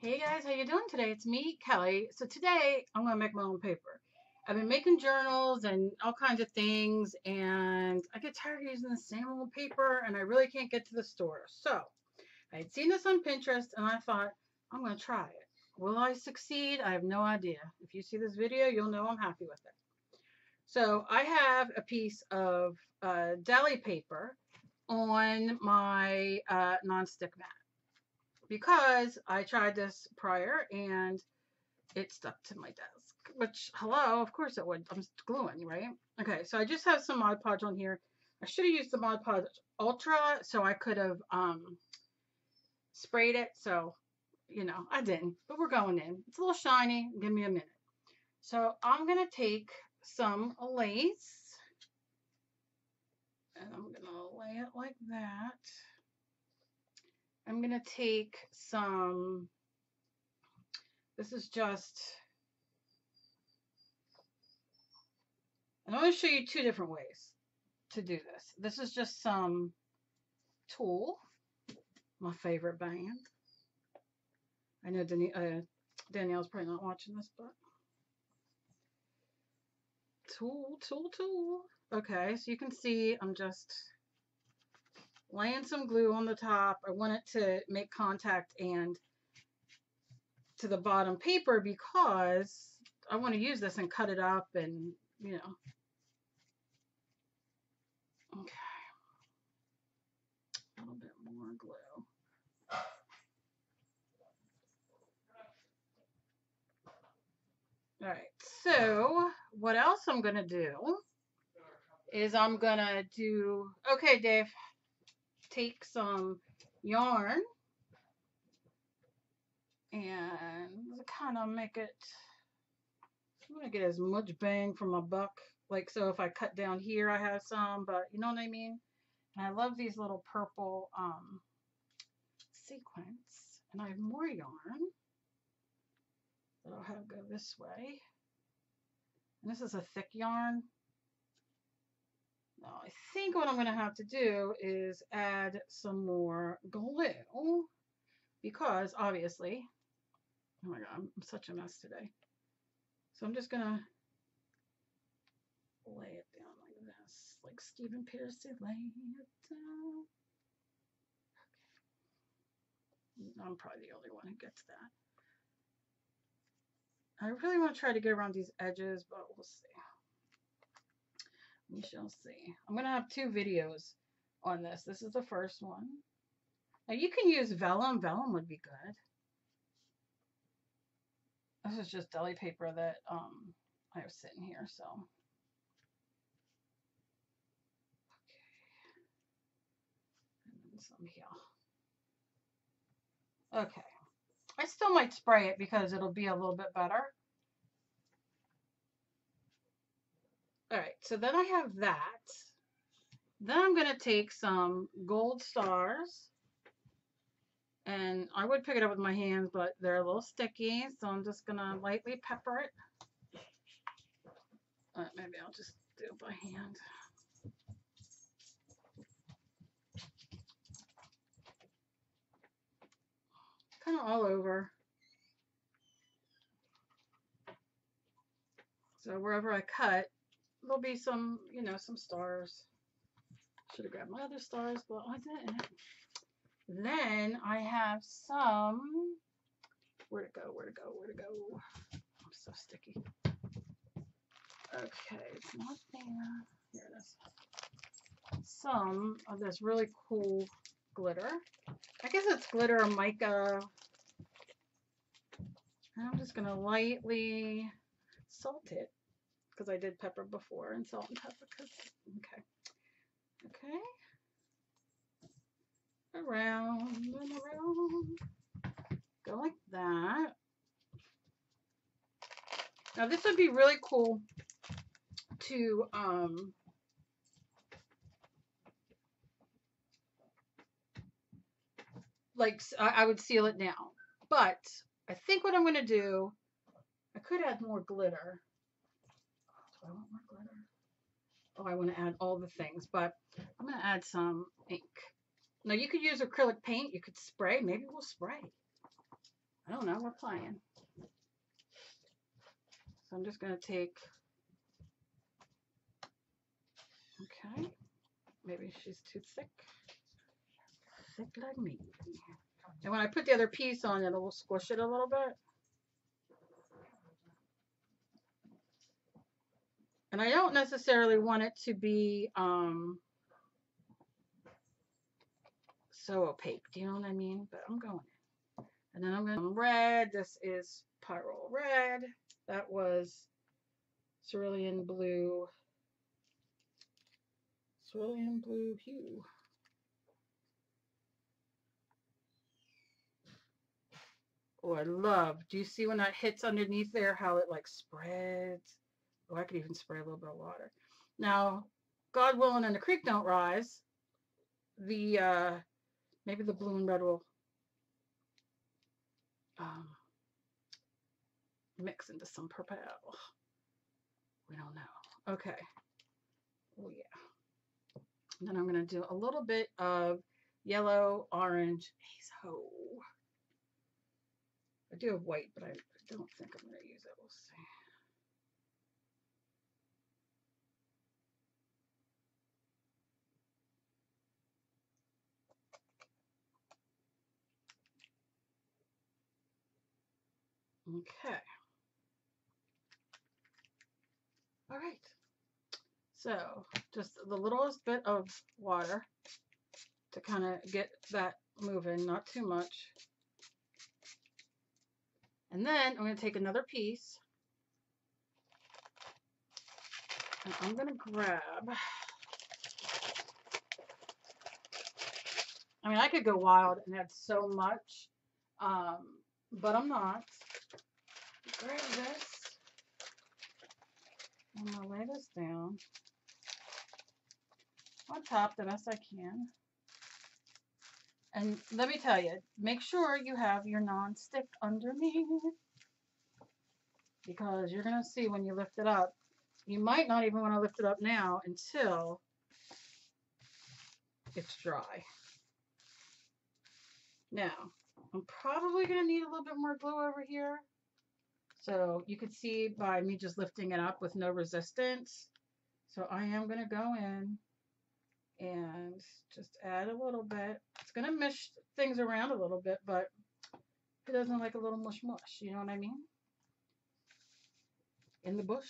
Hey guys, how you doing today? It's me, Kelly. So today I'm gonna make my own paper. I've been making journals and all kinds of things, and I get tired of using the same old paper, and I really can't get to the store. So I had seen this on Pinterest, and I thought I'm gonna try it. Will I succeed? I have no idea. If you see this video, you'll know I'm happy with it. So I have a piece of uh, deli paper on my uh, nonstick mat because I tried this prior and it stuck to my desk. Which, hello, of course it would. I'm gluing, right? Okay, so I just have some Mod Podge on here. I should have used the Mod Podge Ultra so I could have um, sprayed it. So, you know, I didn't. But we're going in. It's a little shiny. Give me a minute. So I'm going to take some lace and I'm going to lay it like that. I'm going to take some, this is just, and I'm going to show you two different ways to do this. This is just some Tool, my favorite band. I know Dan uh, Danielle's probably not watching this, but Tool, Tool, Tool. Okay, so you can see I'm just laying some glue on the top. I want it to make contact and to the bottom paper because I want to use this and cut it up and, you know. Okay. A little bit more glue. All right, so what else I'm going to do is I'm going to do, okay, Dave take some yarn and kind of make it, I'm going to get as much bang for my buck. Like, so if I cut down here, I have some, but you know what I mean? And I love these little purple um, sequins. And I have more yarn that I'll have go this way. And this is a thick yarn. Now I think what I'm going to have to do is add some more glue because obviously, oh my god, I'm such a mess today. So I'm just going to lay it down like this, like Stephen Pearcy, lay it down. I'm probably the only one who gets that. I really want to try to get around these edges, but we'll see. We shall see. I'm going to have two videos on this. This is the first one. Now you can use vellum. Vellum would be good. This is just deli paper that um, I have sitting here, so. Okay. And then some here. Okay. I still might spray it because it'll be a little bit better. All right, so then I have that. Then I'm going to take some gold stars. And I would pick it up with my hands, but they're a little sticky, so I'm just going to lightly pepper it. Right, maybe I'll just do it by hand. Kind of all over. So wherever I cut, there'll be some, you know, some stars. Should have grabbed my other stars, but I didn't. Then I have some, where to go, where to go, where to go. I'm so sticky. Okay, it's not there. Here it is. Some of this really cool glitter. I guess it's glitter mica. And I'm just going to lightly salt it because I did pepper before and salt and pepper. Cause, okay. Okay. Around and around. Go like that. Now this would be really cool to um, like I would seal it now. But I think what I'm going to do, I could add more glitter. I want more glitter? Oh, I want to add all the things, but I'm going to add some ink. Now, you could use acrylic paint. You could spray. Maybe we'll spray. I don't know, we're playing. So I'm just going to take, okay, maybe she's too thick, thick like me. And when I put the other piece on, it'll squish it a little bit. And I don't necessarily want it to be um, so opaque. Do you know what I mean? But I'm going in. And then I'm going to red. This is Pyrrole Red. That was Cerulean Blue. Cerulean Blue Hue. Oh, I love. Do you see when that hits underneath there how it like spreads? Oh, I could even spray a little bit of water. Now, God willing and the creek don't rise, the, uh, maybe the blue and red will um, mix into some purple. We don't know. Okay. Oh, yeah. And then I'm going to do a little bit of yellow, orange, hazel. I do have white, but I don't think I'm going to use it. We'll see. Okay. All right. So just the littlest bit of water to kind of get that moving, not too much. And then I'm going to take another piece and I'm going to grab, I mean, I could go wild and add so much, um, but I'm not. Grab this. I'm going to lay this down on top the best I can. And let me tell you, make sure you have your non-stick underneath because you're going to see when you lift it up, you might not even want to lift it up now until it's dry. Now, I'm probably going to need a little bit more glue over here. So you could see by me just lifting it up with no resistance. So I am going to go in and just add a little bit. It's going to mush things around a little bit, but it doesn't like a little mush mush. You know what I mean? In the bush?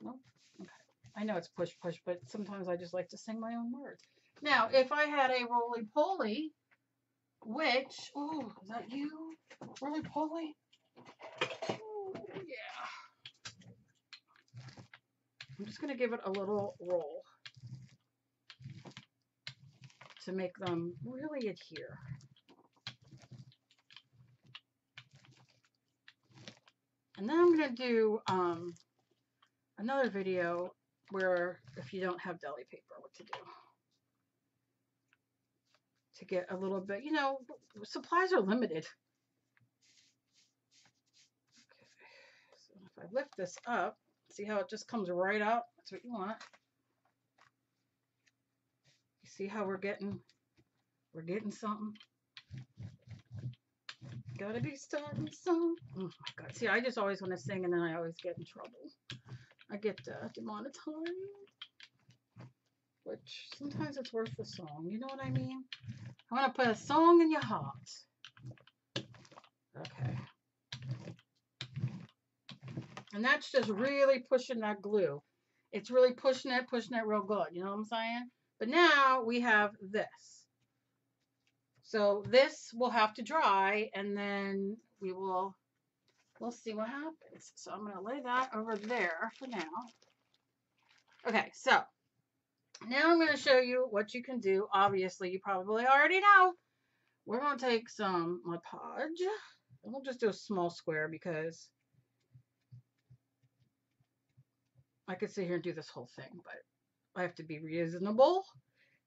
No? Okay. I know it's push push, but sometimes I just like to sing my own words. Now, if I had a roly poly, which, oh, is that you? Roly poly? Oh, yeah. I'm just going to give it a little roll to make them really adhere. And then I'm going to do um, another video where if you don't have deli paper, what to do. To get a little bit, you know, supplies are limited. Okay, so if I lift this up, see how it just comes right up? That's what you want. You see how we're getting, we're getting something? Gotta be starting some. Oh my god. See, I just always want to sing and then I always get in trouble. I get uh, demonetized. Which sometimes it's worth the song. You know what I mean? I want to put a song in your heart. Okay. And that's just really pushing that glue. It's really pushing it, pushing it real good. You know what I'm saying? But now we have this. So this will have to dry and then we will, we'll see what happens. So I'm going to lay that over there for now. Okay, so now I'm going to show you what you can do. Obviously, you probably already know. We're going to take some Mod Podge. And we'll just do a small square because I could sit here and do this whole thing, but I have to be reasonable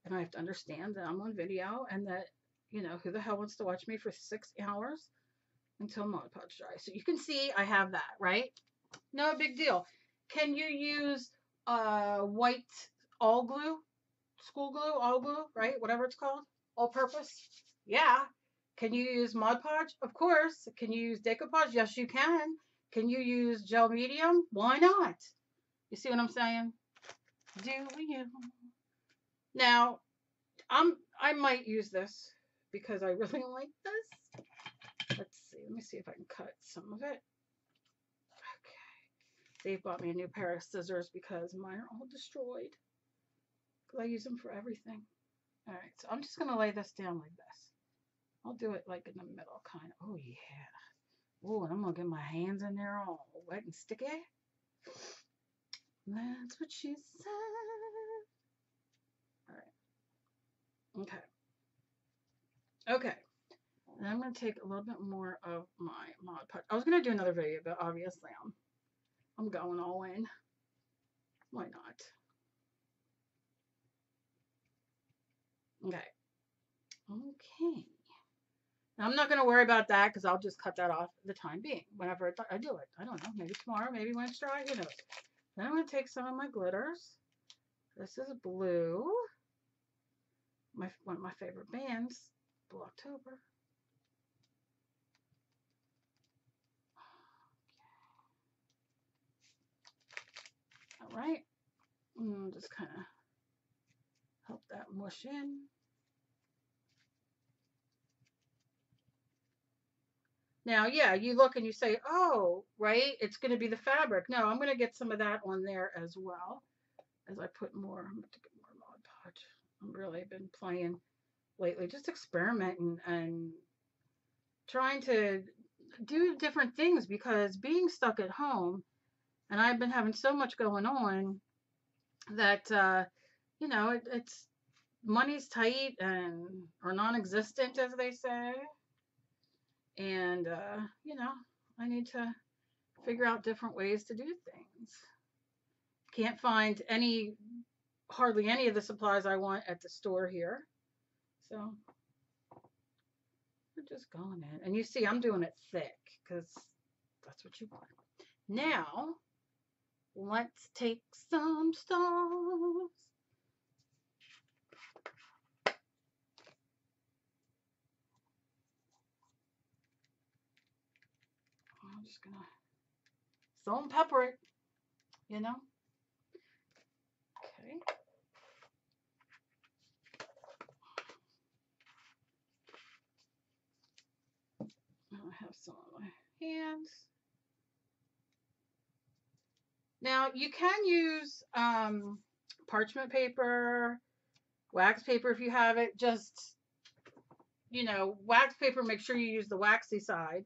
and I have to understand that I'm on video and that, you know, who the hell wants to watch me for six hours until Mod Podge dry. So you can see I have that, right? No big deal. Can you use uh, white all glue, school glue, all glue, right? Whatever it's called, all purpose. Yeah, Can you use Mod Podge? Of course. Can you use Decoupage? Yes, you can. Can you use gel medium? Why not? You see what I'm saying? Do you? Now, I'm I might use this because I really like this. Let's see. Let me see if I can cut some of it. Okay. Dave bought me a new pair of scissors because mine are all destroyed. I use them for everything. All right. So I'm just going to lay this down like this. I'll do it like in the middle, kind of. Oh, yeah. Oh, and I'm going to get my hands in there all wet and sticky. That's what she said. All right. Okay. Okay. And I'm going to take a little bit more of my Mod Podge. I was going to do another video, but obviously I'm, I'm going all in. Why not? Okay. Okay. Now, I'm not going to worry about that because I'll just cut that off the time being whenever I do it. I don't know. Maybe tomorrow, maybe when it's dry, who knows. Then I'm going to take some of my glitters. This is blue. My One of my favorite bands, Blue October. All right. And just kind of help that mush in. Now, yeah, you look and you say, oh, right, it's going to be the fabric. No, I'm going to get some of that on there as well as I put more. I'm going to get more Mod Podge. I've really been playing lately, just experimenting and trying to do different things because being stuck at home and I've been having so much going on that, uh, you know, it, it's money's tight and or non-existent, as they say and uh, you know I need to figure out different ways to do things. Can't find any, hardly any of the supplies I want at the store here, so we're just going in. And you see, I'm doing it thick because that's what you want. Now, let's take some stars just gonna salt and pepper it, you know. Okay. I have some on my hands. Now you can use um, parchment paper, wax paper if you have it. Just, you know, wax paper, make sure you use the waxy side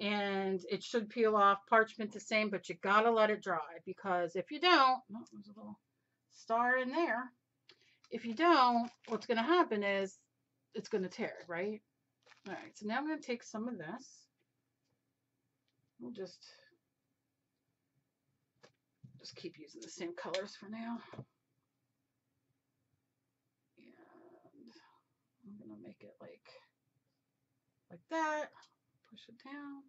and it should peel off parchment the same, but you gotta let it dry because if you don't, oh, there's a little star in there. If you don't, what's gonna happen is it's gonna tear, right? All right, so now I'm gonna take some of this. We'll just just keep using the same colors for now. And I'm gonna make it like like that push it down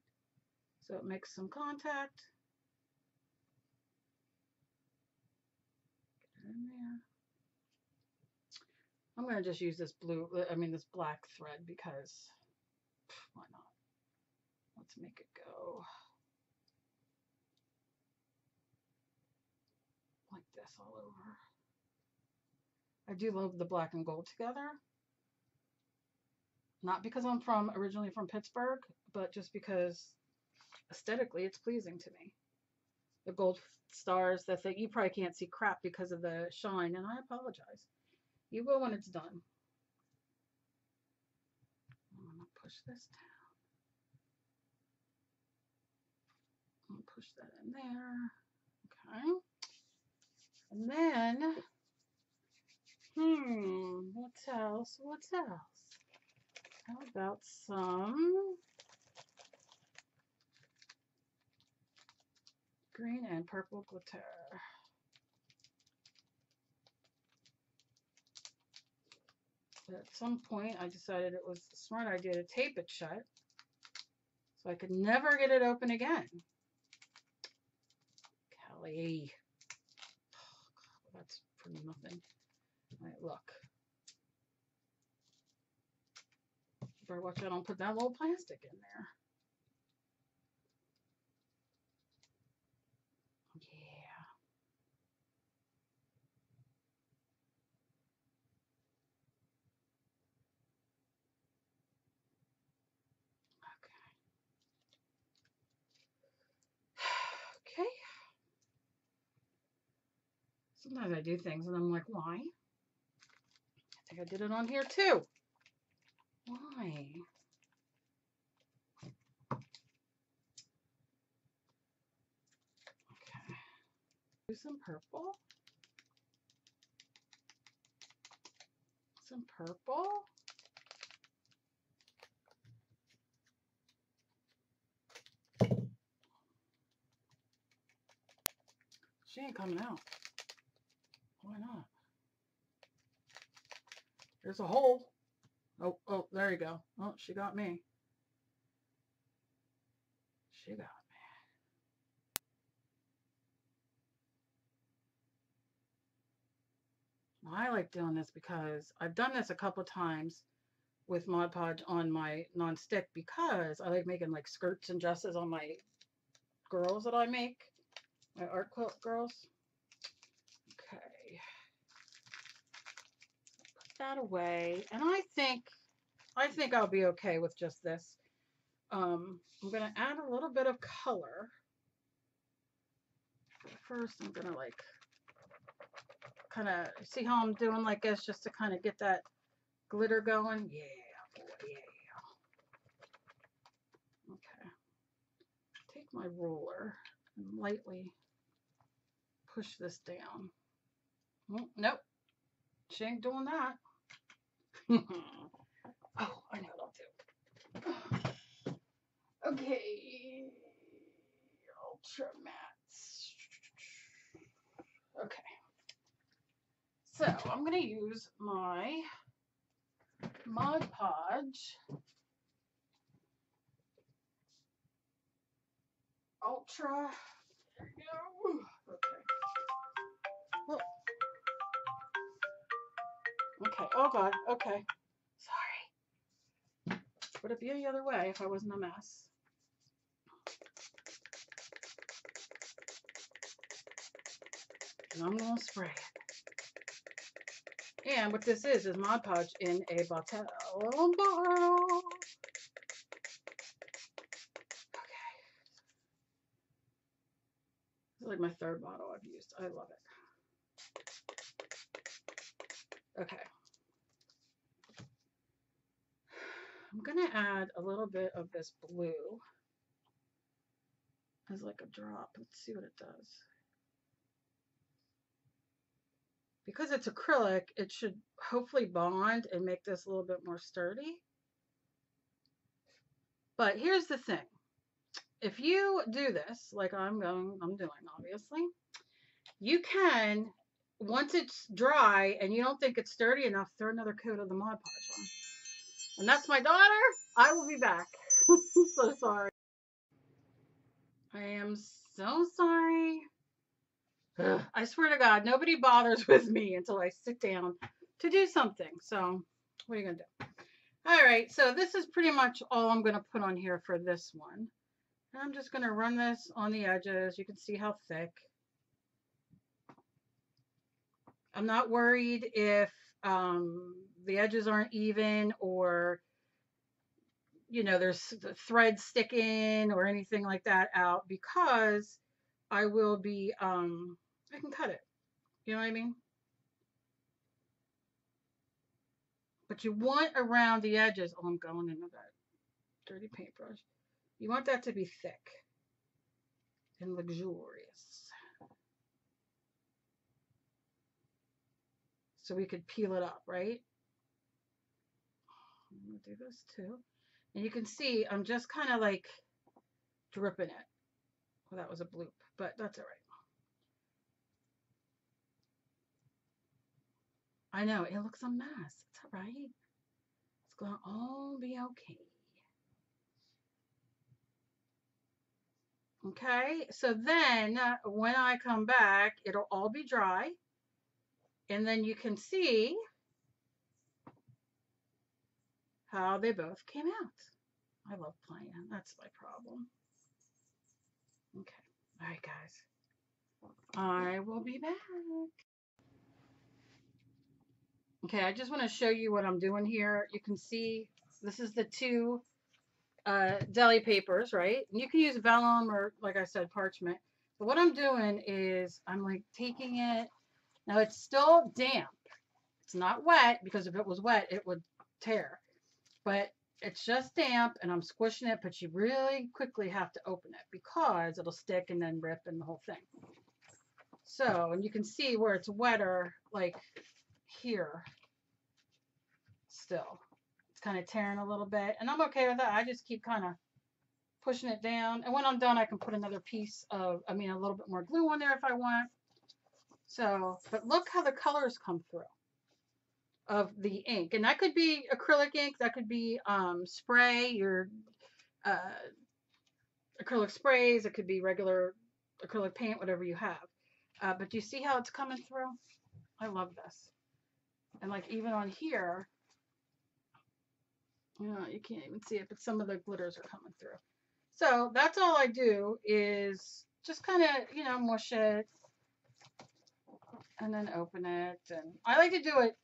so it makes some contact. Get it in there. I'm going to just use this blue, I mean this black thread because why not? Let's make it go like this all over. I do love the black and gold together. Not because I'm from originally from Pittsburgh, but just because aesthetically it's pleasing to me. The gold stars, that thing, you probably can't see crap because of the shine, and I apologize. You will when it's done. I'm going to push this down. I'll push that in there. Okay. And then, hmm, what else? What else? How about some green and purple glitter? At some point, I decided it was a smart idea to tape it shut so I could never get it open again. Kelly. Oh, God, that's for nothing. All right, look. Better watch I don't put that little plastic in there. Yeah. Okay. Okay. Sometimes I do things and I'm like, why? I think I did it on here too. Why? Okay. Do some purple. Some purple. She ain't coming out. Why not? There's a hole. Oh, oh, there you go. Oh, she got me. She got me. I like doing this because I've done this a couple times with Mod Podge on my non-stick because I like making like skirts and dresses on my girls that I make, my art quilt girls. Okay. Put that away. And I think, I think I'll be okay with just this. Um, I'm going to add a little bit of color. First, I'm going to like kind of see how I'm doing like this just to kind of get that glitter going. Yeah, boy, yeah. Okay. Take my ruler and lightly push this down. Mm, nope. She ain't doing that. oh, I know what I'll do. Okay. Ultra mattes. Okay. So I'm going to use my Mod Podge Ultra. There you go. Okay. Whoa. Okay. Oh God. Okay. Sorry. Would it be any other way if I wasn't a mess? And I'm gonna spray it. And what this is, is Mod Podge in a bottle. bottle. Okay. This is like my third bottle I've used. I love it. Okay. I'm going to add a little bit of this blue as like a drop. Let's see what it does. because it's acrylic, it should hopefully bond and make this a little bit more sturdy. But here's the thing. If you do this, like I'm going, I'm doing obviously, you can, once it's dry and you don't think it's sturdy enough, throw another coat of the Mod Podge on. And that's my daughter. I will be back. so sorry. I am so sorry. I swear to God, nobody bothers with me until I sit down to do something. So what are you going to do? All right, so this is pretty much all I'm going to put on here for this one. And I'm just going to run this on the edges. You can see how thick. I'm not worried if um, the edges aren't even or, you know, there's thread sticking or anything like that out because I will be um, I can cut it. You know what I mean? But you want around the edges, oh, I'm going into that dirty paintbrush. You want that to be thick and luxurious. So we could peel it up, right? I'm going to do this too. And you can see I'm just kind of like dripping it. Well, that was a bloop, but that's all right. I know, it looks a mess. It's all right. It's going to all be okay. Okay, so then uh, when I come back, it'll all be dry. And then you can see how they both came out. I love playing. That's my problem. Okay. All right, guys. I will be back. Okay, I just want to show you what I'm doing here. You can see this is the two uh, deli papers, right? You can use vellum or, like I said, parchment. But what I'm doing is I'm like taking it. Now it's still damp. It's not wet because if it was wet, it would tear. But it's just damp and I'm squishing it, but you really quickly have to open it because it'll stick and then rip and the whole thing. So, and you can see where it's wetter, like here still. It's kind of tearing a little bit and I'm okay with that. I just keep kind of pushing it down. And when I'm done, I can put another piece of, I mean, a little bit more glue on there if I want. So, but look how the colors come through of the ink. And that could be acrylic ink, that could be um, spray, your uh, acrylic sprays, it could be regular acrylic paint, whatever you have. Uh, but do you see how it's coming through? I love this. And like even on here, you know, you can't even see it, but some of the glitters are coming through. So that's all I do is just kind of, you know, mush it and then open it. And I like to do it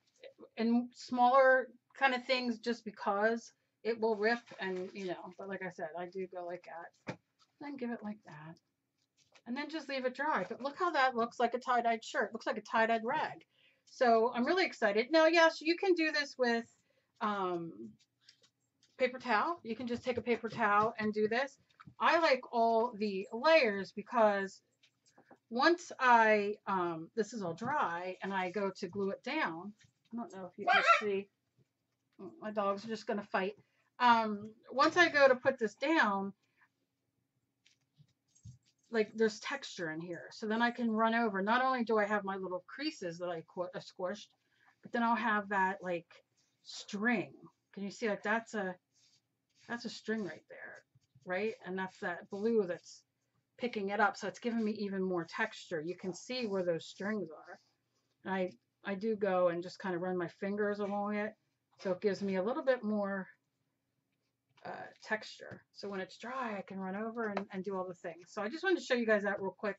in smaller kind of things just because it will rip and, you know, but like I said, I do go like that. Then give it like that. And then just leave it dry. But look how that looks like a tie-dyed shirt. looks like a tie-dyed rag. So I'm really excited. Now, yes, you can do this with um, paper towel. You can just take a paper towel and do this. I like all the layers because once I, um, this is all dry and I go to glue it down, I don't know if you can see, oh, my dogs are just going to fight. Um, once I go to put this down, like there's texture in here. So then I can run over. Not only do I have my little creases that I squished, but then I'll have that like string. Can you see like that's a that's a string right there, right? And that's that blue that's picking it up. So it's giving me even more texture. You can see where those strings are. I, I do go and just kind of run my fingers along it. So it gives me a little bit more uh, texture. So when it's dry, I can run over and, and do all the things. So I just wanted to show you guys that real quick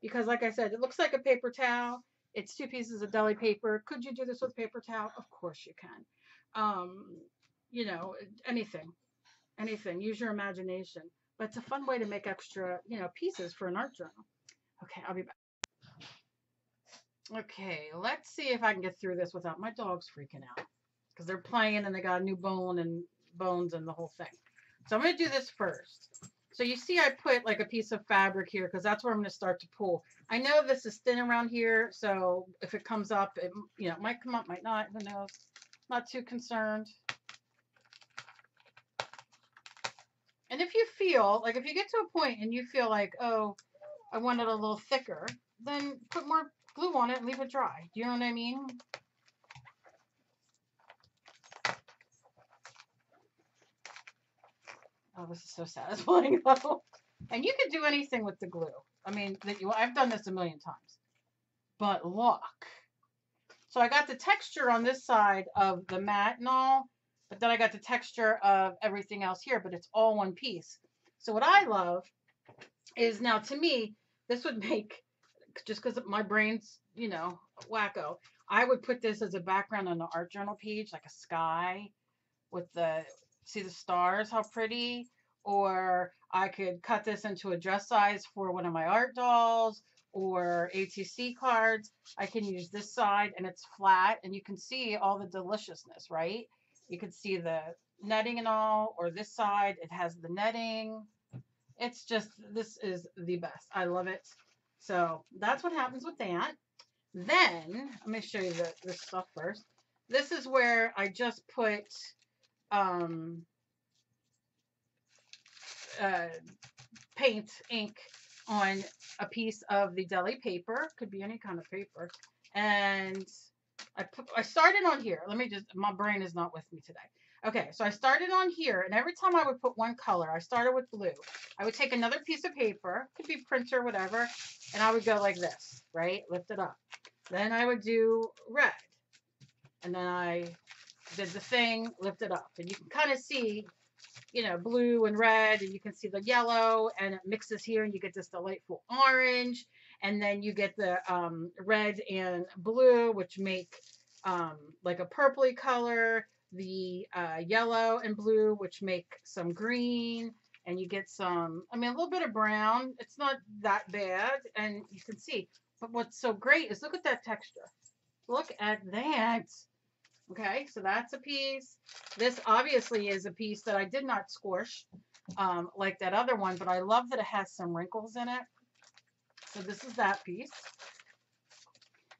because like I said, it looks like a paper towel. It's two pieces of deli paper. Could you do this with paper towel? Of course you can. Um, you know, anything anything. Use your imagination. But it's a fun way to make extra, you know, pieces for an art journal. Okay, I'll be back. Okay, let's see if I can get through this without my dogs freaking out. Because they're playing and they got a new bone and bones and the whole thing. So I'm going to do this first. So you see I put like a piece of fabric here because that's where I'm going to start to pull. I know this is thin around here, so if it comes up, it you know, might come up, might not, who knows. Not too concerned. And if you feel, like if you get to a point and you feel like, oh, I want it a little thicker, then put more glue on it and leave it dry. Do you know what I mean? Oh, this is so satisfying though. And you can do anything with the glue. I mean, that you I've done this a million times. But look. So I got the texture on this side of the mat and all, but then I got the texture of everything else here, but it's all one piece. So what I love is now to me, this would make, just because my brain's, you know, wacko, I would put this as a background on the art journal page, like a sky with the, see the stars, how pretty? Or I could cut this into a dress size for one of my art dolls or ATC cards. I can use this side and it's flat and you can see all the deliciousness, right? You can see the netting and all, or this side, it has the netting. It's just, this is the best. I love it. So that's what happens with that. Then, let me show you the, this stuff first. This is where I just put um, uh, paint, ink on a piece of the deli paper. Could be any kind of paper. And I put, I started on here. Let me just, my brain is not with me today. Okay, so I started on here, and every time I would put one color, I started with blue. I would take another piece of paper, could be printer, whatever, and I would go like this, right? Lift it up. Then I would do red. And then I did the thing, lift it up. And you can kind of see, you know, blue and red, and you can see the yellow, and it mixes here, and you get this delightful orange. And then you get the um, red and blue, which make um, like a purpley color, the uh, yellow and blue, which make some green, and you get some, I mean, a little bit of brown. It's not that bad, and you can see. But what's so great is look at that texture. Look at that. Okay, so that's a piece. This obviously is a piece that I did not squish um, like that other one, but I love that it has some wrinkles in it. So this is that piece.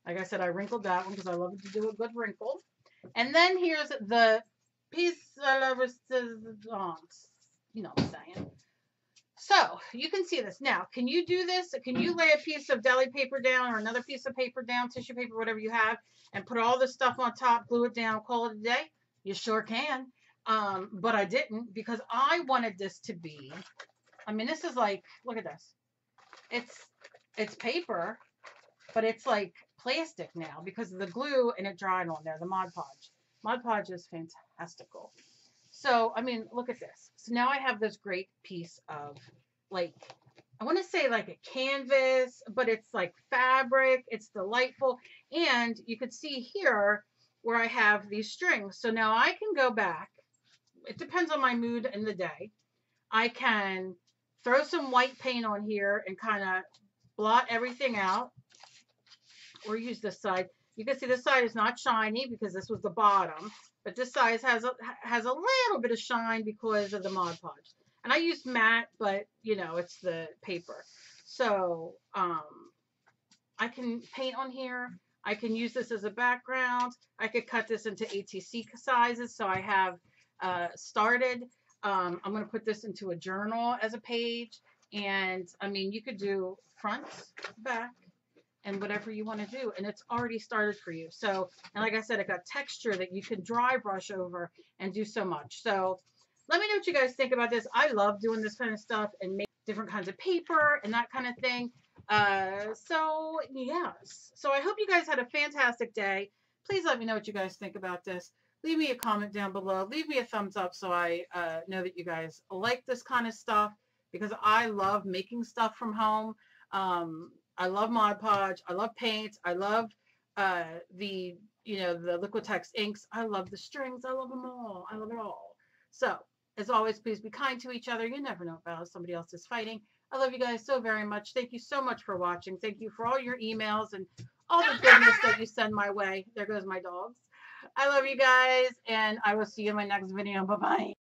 Like I said, I wrinkled that one because I love to do a good wrinkle. And then here's the piece of resistance. You know what I'm saying. So you can see this. Now, can you do this? Can you lay a piece of deli paper down or another piece of paper down, tissue paper, whatever you have, and put all this stuff on top, glue it down, call it a day? You sure can. Um, but I didn't because I wanted this to be, I mean, this is like, look at this. It's, it's paper, but it's like plastic now because of the glue and it dried on there, the Mod Podge. Mod Podge is fantastical. So, I mean, look at this. So now I have this great piece of like, I want to say like a canvas, but it's like fabric. It's delightful. And you can see here where I have these strings. So now I can go back. It depends on my mood in the day. I can throw some white paint on here and kind of blot everything out or use this side. You can see this side is not shiny because this was the bottom, but this side has a, has a little bit of shine because of the Mod Podge. And I used matte, but you know, it's the paper. So um, I can paint on here. I can use this as a background. I could cut this into ATC sizes. So I have uh, started. Um, I'm going to put this into a journal as a page. And I mean, you could do front, back, and whatever you want to do. And it's already started for you. So, and like I said, it got texture that you can dry brush over and do so much. So let me know what you guys think about this. I love doing this kind of stuff and make different kinds of paper and that kind of thing. Uh, so yes. So I hope you guys had a fantastic day. Please let me know what you guys think about this. Leave me a comment down below. Leave me a thumbs up so I uh, know that you guys like this kind of stuff because I love making stuff from home. Um, I love Mod Podge. I love paints. I love uh, the, you know, the Liquitex inks. I love the strings. I love them all. I love it all. So, as always, please be kind to each other. You never know about somebody else is fighting. I love you guys so very much. Thank you so much for watching. Thank you for all your emails and all the goodness that you send my way. There goes my dogs. I love you guys, and I will see you in my next video. Bye-bye.